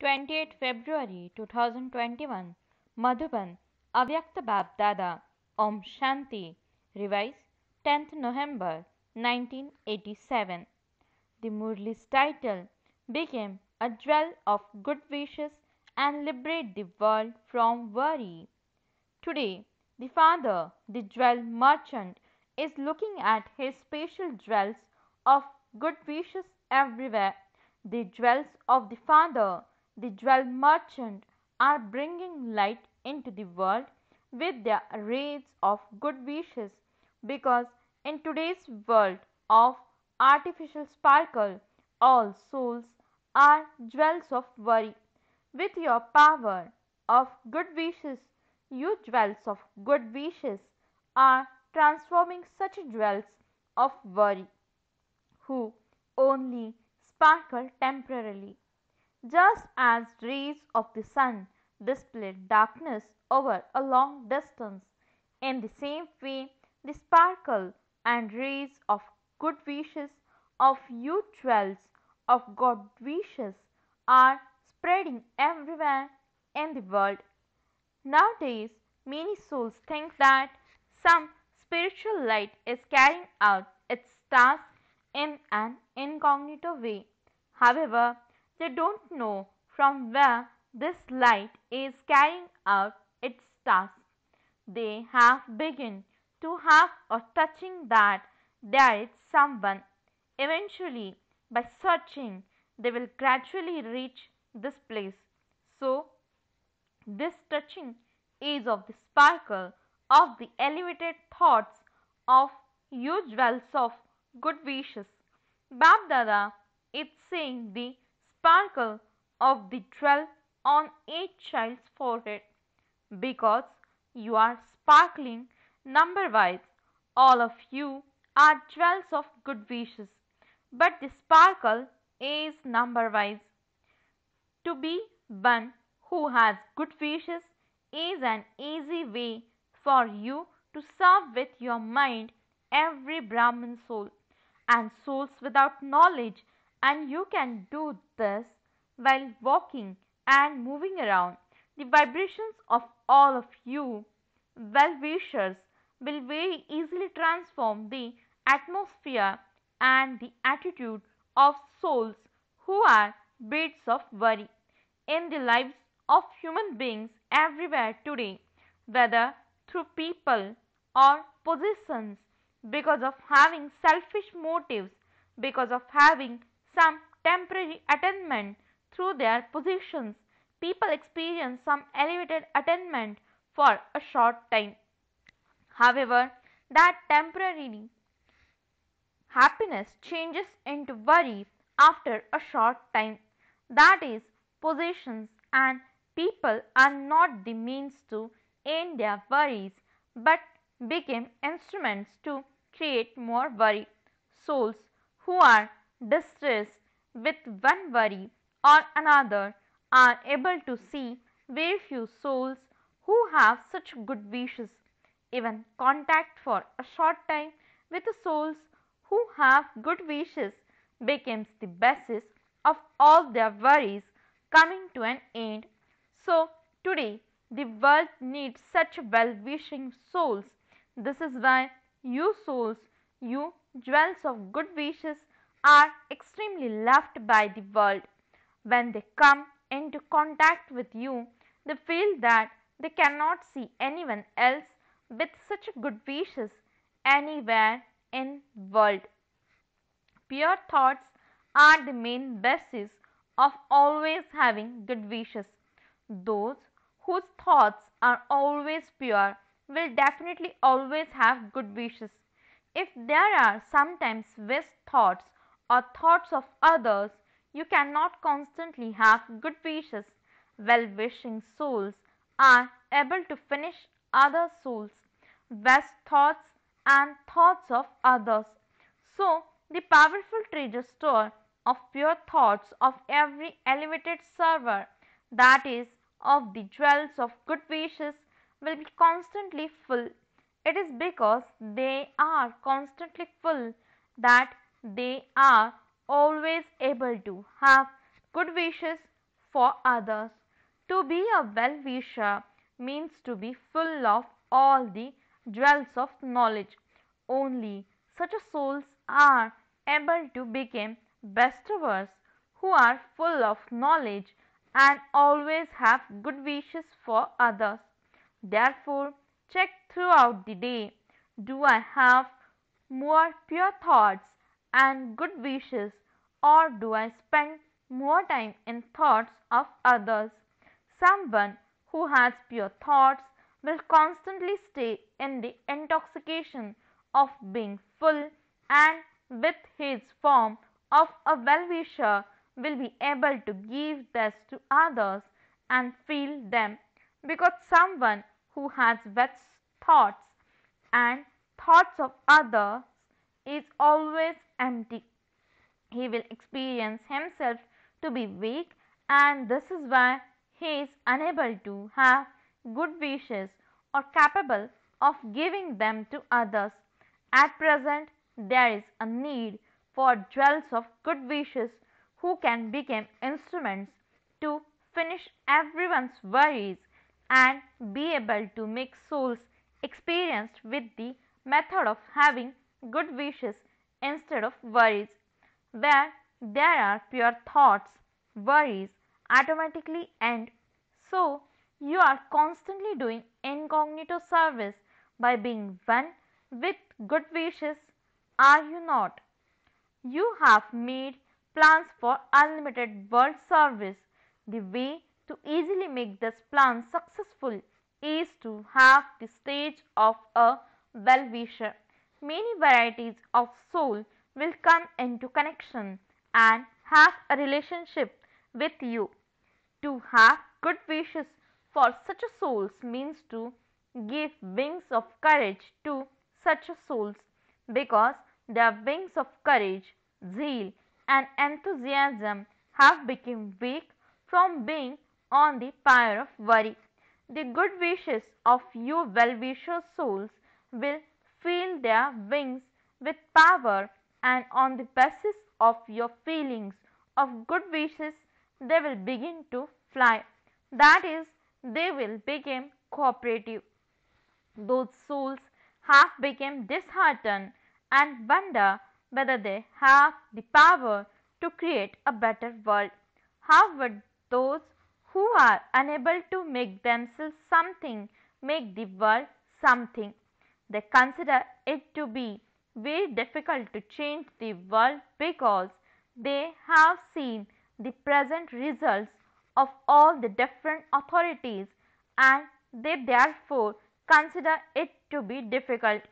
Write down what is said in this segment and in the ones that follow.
28 February 2021 Madhuban Avyakta Bab Dada Om Shanti Revised 10th November 1987 The Murli's title became a jewel of good wishes and liberate the world from worry. Today, the father, the jewel merchant, is looking at his special jewels of good wishes everywhere. The jewels of the father the jewel merchant are bringing light into the world with their rays of good wishes because in today's world of artificial sparkle all souls are jewels of worry. With your power of good wishes you jewels of good wishes are transforming such jewels of worry who only sparkle temporarily just as rays of the sun display darkness over a long distance, in the same way the sparkle and rays of good wishes of you jewels of God wishes are spreading everywhere in the world. Nowadays, many souls think that some spiritual light is carrying out its task in an incognito way. However, they don't know from where this light is carrying out its task. They have begun to have a touching that there is someone. Eventually, by searching, they will gradually reach this place. So, this touching is of the sparkle of the elevated thoughts of huge wells of good wishes. Bab is saying the sparkle of the jewel on each child's forehead because you are sparkling number wise. All of you are jewels of good wishes, but the sparkle is number wise. To be one who has good wishes is an easy way for you to serve with your mind every Brahman soul and souls without knowledge and you can do this while walking and moving around. The vibrations of all of you well wishers will very easily transform the atmosphere and the attitude of souls who are beads of worry in the lives of human beings everywhere today, whether through people or positions, because of having selfish motives, because of having some temporary attainment through their positions. People experience some elevated attainment for a short time. However, that temporary happiness changes into worry after a short time. That is, positions and people are not the means to end their worries but became instruments to create more worry. Souls who are distressed with one worry or another are able to see very few souls who have such good wishes. Even contact for a short time with the souls who have good wishes becomes the basis of all their worries coming to an end. So, today the world needs such well wishing souls. This is why you souls, you jewels of good wishes, are extremely loved by the world. When they come into contact with you, they feel that they cannot see anyone else with such good wishes anywhere in the world. Pure thoughts are the main basis of always having good wishes. Those whose thoughts are always pure will definitely always have good wishes. If there are sometimes waste thoughts or thoughts of others, you cannot constantly have good wishes. Well wishing souls are able to finish other souls, best thoughts and thoughts of others. So, the powerful treasure store of pure thoughts of every elevated server, that is, of the jewels of good wishes, will be constantly full. It is because they are constantly full that they are always able to have good wishes for others. To be a well wisher means to be full of all the jewels of knowledge. Only such souls are able to become bestowers who are full of knowledge and always have good wishes for others. Therefore, check throughout the day do I have more pure thoughts and good wishes or do I spend more time in thoughts of others? Someone who has pure thoughts will constantly stay in the intoxication of being full and with his form of a well-wisher will be able to give this to others and feel them because someone who has wet thoughts and thoughts of others is always empty. He will experience himself to be weak and this is why he is unable to have good wishes or capable of giving them to others. At present, there is a need for jewels of good wishes who can become instruments to finish everyone's worries and be able to make souls experienced with the method of having good wishes instead of worries. Where there are pure thoughts, worries automatically end. So, you are constantly doing incognito service by being one with good wishes, are you not? You have made plans for unlimited world service. The way to easily make this plan successful is to have the stage of a well-wisher. Many varieties of soul will come into connection and have a relationship with you. To have good wishes for such souls means to give wings of courage to such souls because their wings of courage, zeal and enthusiasm have become weak from being on the pyre of worry. The good wishes of you well-wisher souls will fill their wings with power and on the basis of your feelings of good wishes they will begin to fly. That is, they will become cooperative. Those souls have become disheartened and wonder whether they have the power to create a better world. How would those who are unable to make themselves something make the world something? They consider it to be very difficult to change the world because they have seen the present results of all the different authorities and they therefore consider it to be difficult.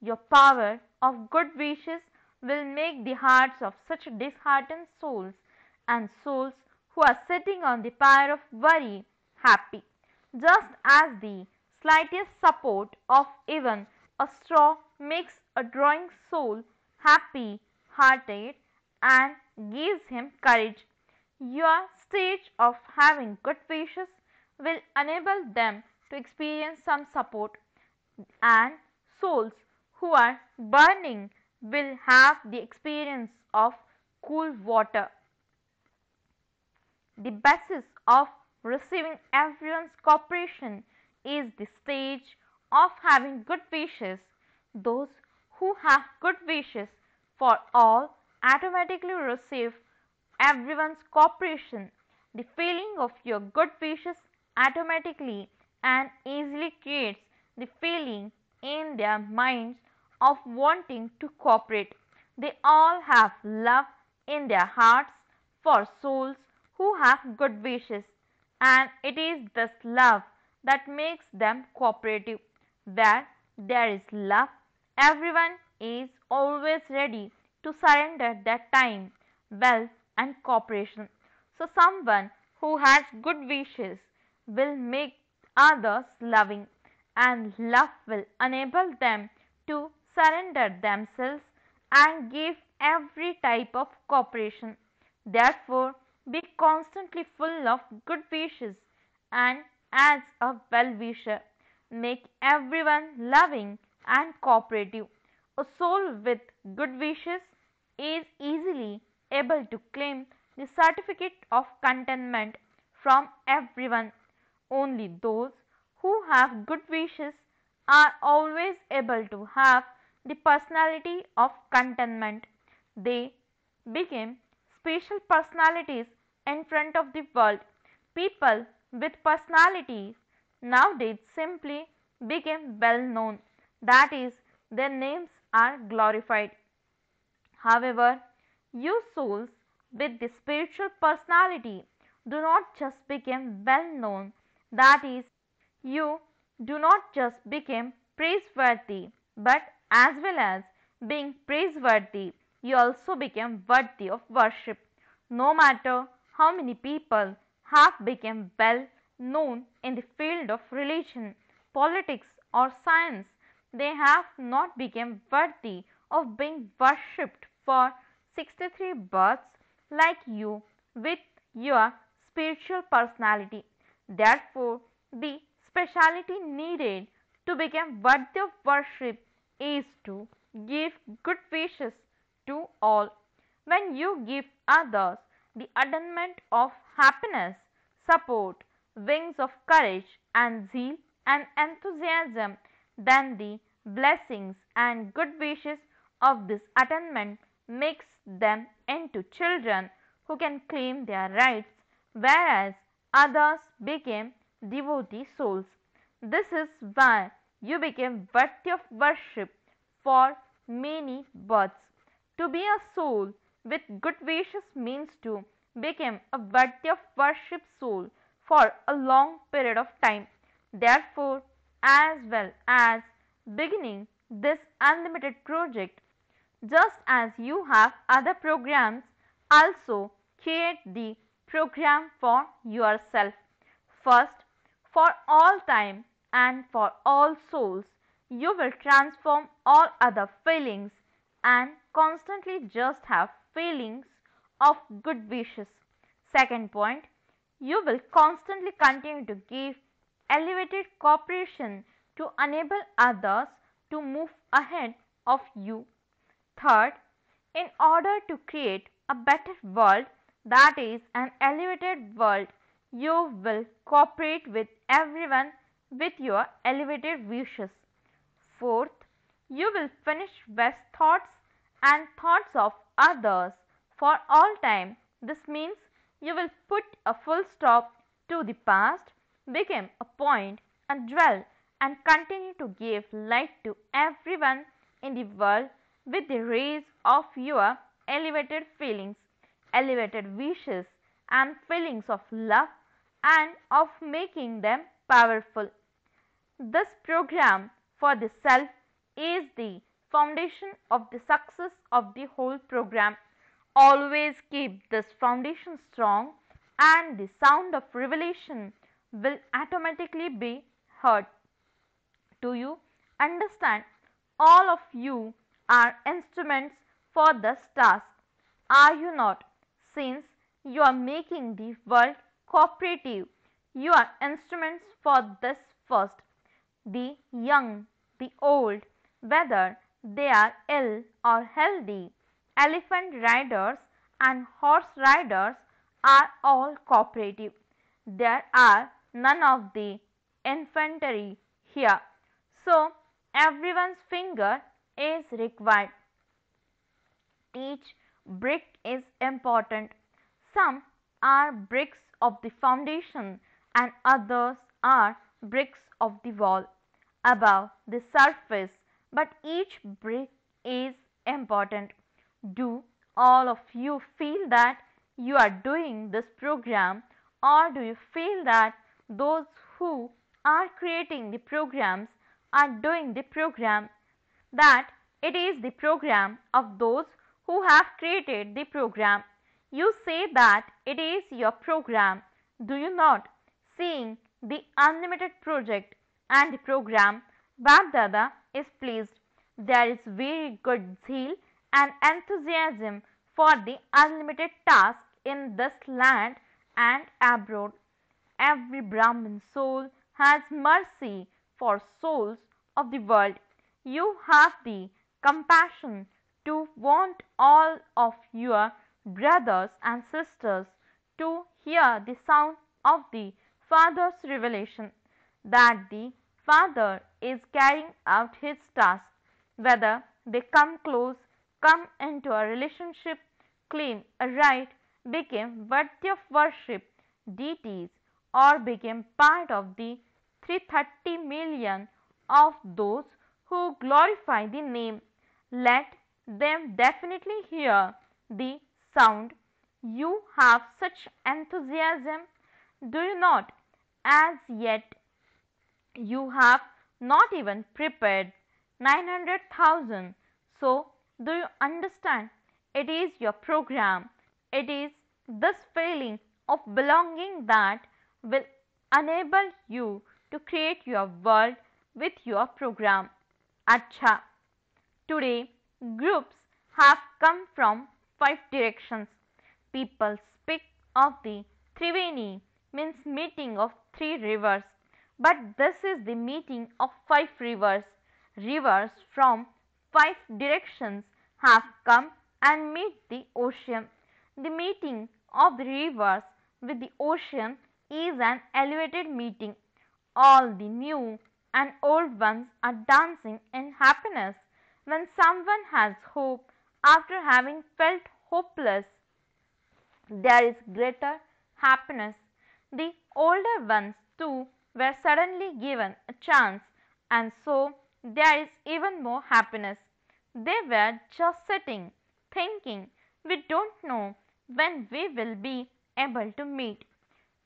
Your power of good wishes will make the hearts of such disheartened souls and souls who are sitting on the pyre of worry happy. Just as the slightest support of even a straw makes a drawing soul happy hearted and gives him courage. Your stage of having good wishes will enable them to experience some support and souls who are burning will have the experience of cool water. The basis of receiving everyone's cooperation is the stage of having good wishes, those who have good wishes for all automatically receive everyone's cooperation. The feeling of your good wishes automatically and easily creates the feeling in their minds of wanting to cooperate. They all have love in their hearts for souls who have good wishes and it is this love that makes them cooperative where there is love, everyone is always ready to surrender their time, wealth, and cooperation. So, someone who has good wishes will make others loving, and love will enable them to surrender themselves and give every type of cooperation. Therefore, be constantly full of good wishes and as a well wisher make everyone loving and cooperative. A soul with good wishes is easily able to claim the certificate of contentment from everyone. Only those who have good wishes are always able to have the personality of contentment. They became special personalities in front of the world. People with personalities nowadays simply became well known. That is, their names are glorified. However, you souls with the spiritual personality do not just become well known. That is, you do not just become praiseworthy, but as well as being praiseworthy, you also become worthy of worship. No matter how many people have become well known in the field of religion, politics or science, they have not become worthy of being worshipped for 63 births like you with your spiritual personality. Therefore, the speciality needed to become worthy of worship is to give good wishes to all. When you give others the adornment of happiness, support, wings of courage and zeal and enthusiasm, then the blessings and good wishes of this attainment makes them into children who can claim their rights, whereas others became devotee souls. This is why you became worthy of worship for many births. To be a soul with good wishes means to become a worthy of worship soul for a long period of time. Therefore, as well as beginning this unlimited project, just as you have other programs, also create the program for yourself. First, for all time and for all souls, you will transform all other feelings and constantly just have feelings of good wishes. Second point, you will constantly continue to give elevated cooperation to enable others to move ahead of you. Third, in order to create a better world that is an elevated world, you will cooperate with everyone with your elevated wishes. Fourth, you will finish best thoughts and thoughts of others for all time. This means you will put a full stop to the past, become a point and dwell and continue to give light to everyone in the world with the rays of your elevated feelings, elevated wishes and feelings of love and of making them powerful. This program for the self is the foundation of the success of the whole program. Always keep this foundation strong and the sound of revelation will automatically be heard. Do you understand? All of you are instruments for this task. Are you not? Since you are making the world cooperative, you are instruments for this first. The young, the old, whether they are ill or healthy, elephant riders and horse riders are all cooperative. There are none of the infantry here. So, everyone's finger is required. Each brick is important. Some are bricks of the foundation and others are bricks of the wall above the surface, but each brick is important. Do all of you feel that you are doing this program or do you feel that those who are creating the programs are doing the program that it is the program of those who have created the program. You say that it is your program, do you not? Seeing the unlimited project and the program, BapDada is pleased. There is very good zeal and enthusiasm for the unlimited task in this land and abroad. Every Brahmin soul has mercy for souls of the world. You have the compassion to want all of your brothers and sisters to hear the sound of the Father's revelation that the Father is carrying out his task, whether they come close, come into a relationship, claim a right, became worthy of worship, deities, or became part of the 330 million of those who glorify the name. Let them definitely hear the sound. You have such enthusiasm, do you not? As yet, you have not even prepared 900,000. So, do you understand? It is your program. It is this feeling of belonging that will enable you to create your world with your program. Acha. Today, groups have come from five directions. People speak of the Triveni means meeting of three rivers, but this is the meeting of five rivers. Rivers from five directions have come and meet the ocean. The meeting of the rivers with the ocean is an elevated meeting. All the new and old ones are dancing in happiness. When someone has hope after having felt hopeless, there is greater happiness. The older ones too were suddenly given a chance and so there is even more happiness. They were just sitting, thinking, we don't know when we will be able to meet.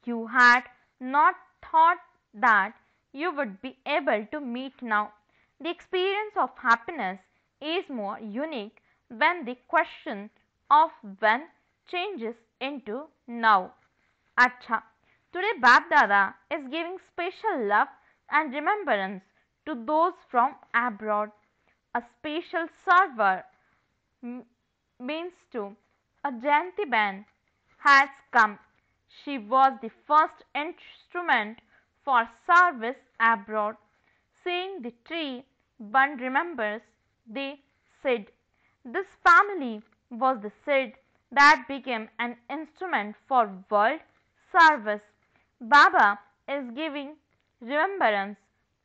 You had not thought that you would be able to meet now. The experience of happiness is more unique when the question of when changes into now. Acha. Today BapDada is giving special love and remembrance to those from abroad. A special server means to a band has come. She was the first instrument for service abroad. Seeing the tree, one remembers they said, This family was the seed that became an instrument for world service. Baba is giving remembrance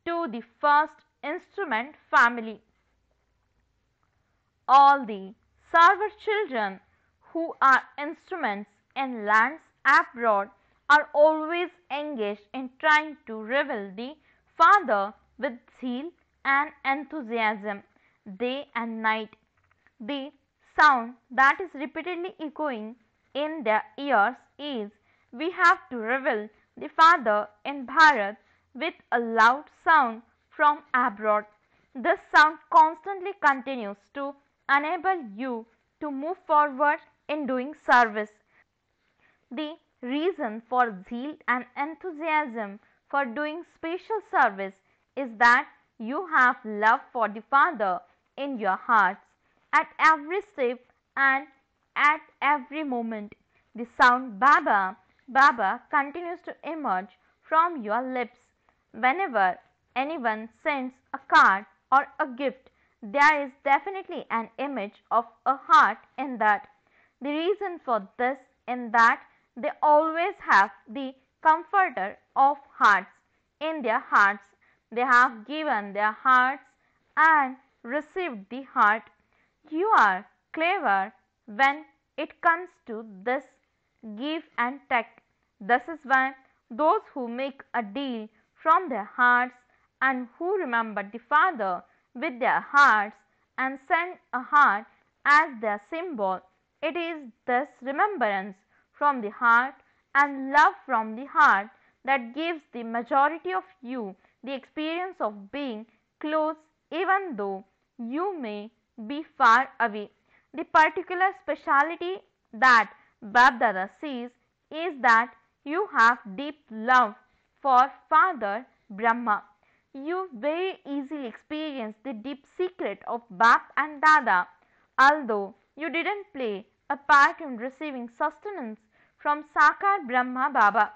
to the first instrument family. All the server children who are instruments in lands abroad are always engaged in trying to reveal the Father with zeal and enthusiasm day and night. The sound that is repeatedly echoing in their ears is we have to reveal the Father in Bharat with a loud sound from abroad. This sound constantly continues to enable you to move forward in doing service. The reason for zeal and enthusiasm for doing special service is that you have love for the Father in your hearts at every step and at every moment. The sound Baba, Baba continues to emerge from your lips. Whenever anyone sends a card or a gift, there is definitely an image of a heart in that. The reason for this is that they always have the comforter of hearts in their hearts. They have given their hearts and received the heart. You are clever when it comes to this give and take. This is why those who make a deal from their hearts and who remembered the Father with their hearts and sent a heart as their symbol. It is this remembrance from the heart and love from the heart that gives the majority of you the experience of being close even though you may be far away. The particular speciality that BapDada sees is that you have deep love for Father Brahma. You very easily experience the deep secret of Bap and Dada, although you didn't play a part in receiving sustenance from Sakar Brahma Baba.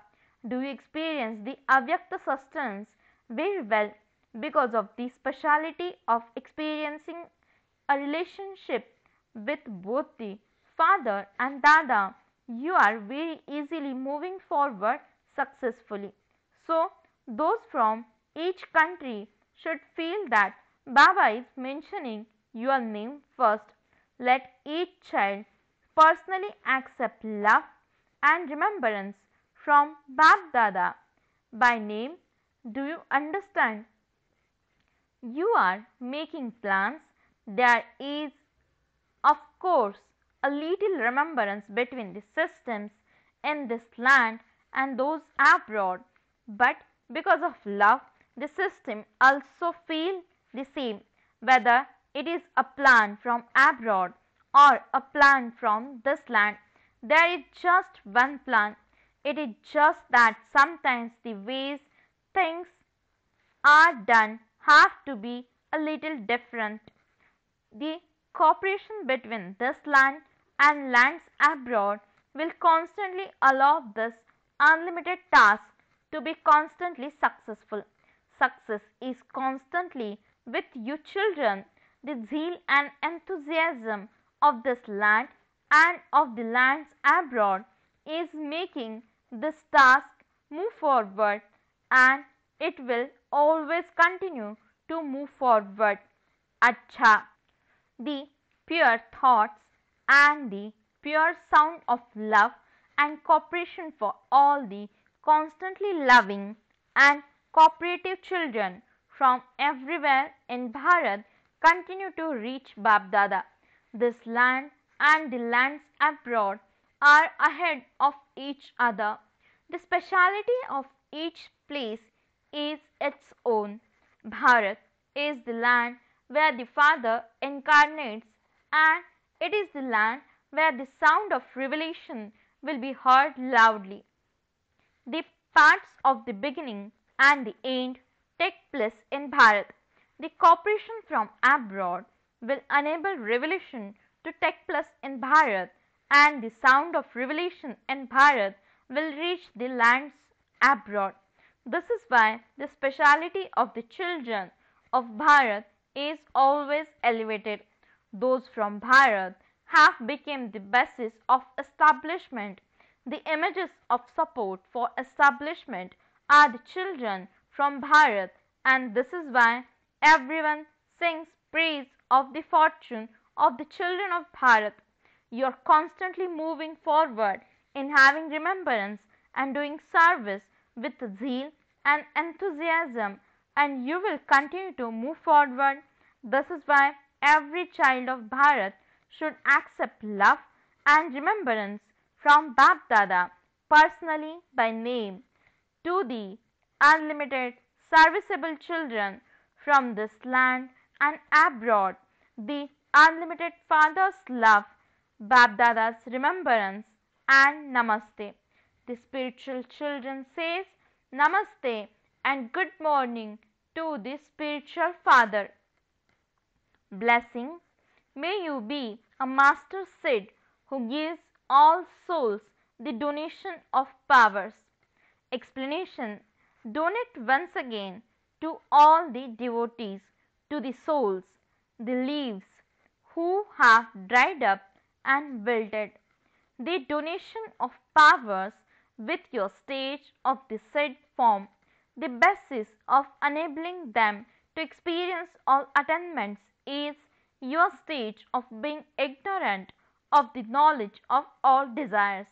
Do you experience the Avyakta sustenance very well because of the speciality of experiencing a relationship with both the father and dada, you are very easily moving forward successfully. So, those from each country should feel that Baba is mentioning your name first. Let each child personally accept love and remembrance from BapDada by name. Do you understand? You are making plans. There is, of course, a little remembrance between the systems in this land and those abroad, but because of love, the system also feel the same whether it is a plan from abroad or a plan from this land. There is just one plan. It is just that sometimes the ways things are done have to be a little different. The cooperation between this land and lands abroad will constantly allow this unlimited task to be constantly successful. Success is constantly with you children. The zeal and enthusiasm of this land and of the lands abroad is making this task move forward and it will always continue to move forward. Acha. The pure thoughts and the pure sound of love and cooperation for all the constantly loving and cooperative children from everywhere in Bharat continue to reach BapDada. This land and the lands abroad are ahead of each other. The speciality of each place is its own. Bharat is the land where the Father incarnates and it is the land where the sound of revelation will be heard loudly. The parts of the beginning and the end take place in Bharat. The cooperation from abroad will enable revelation to take place in Bharat and the sound of revelation in Bharat will reach the lands abroad. This is why the speciality of the children of Bharat is always elevated. Those from Bharat have become the basis of establishment. The images of support for establishment are the children from Bharat and this is why everyone sings praise of the fortune of the children of Bharat. You are constantly moving forward in having remembrance and doing service with zeal and enthusiasm and you will continue to move forward. This is why every child of Bharat should accept love and remembrance from Bab Dada personally by name to the unlimited serviceable children from this land and abroad, the unlimited Father's love, BapDada's remembrance and Namaste. The spiritual children says Namaste and good morning to the spiritual Father. Blessing, may you be a master Sid who gives all souls the donation of powers. Explanation Donate once again to all the devotees, to the souls, the leaves who have dried up and wilted. The donation of powers with your stage of the seed form, the basis of enabling them to experience all attainments is your stage of being ignorant of the knowledge of all desires.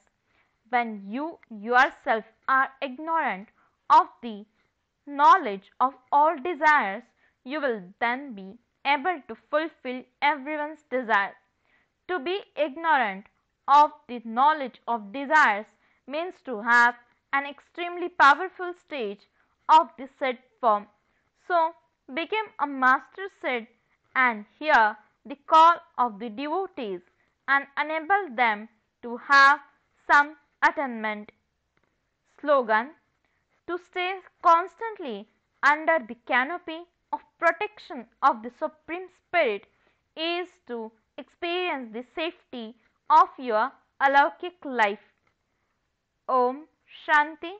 When you yourself are ignorant of the knowledge of all desires, you will then be able to fulfill everyone's desire. To be ignorant of the knowledge of desires means to have an extremely powerful stage of the seed form. So, become a master seed and hear the call of the devotees and enable them to have some attainment. Slogan To stay constantly under the canopy of protection of the Supreme Spirit is to experience the safety of your alaukik life. Om Shanti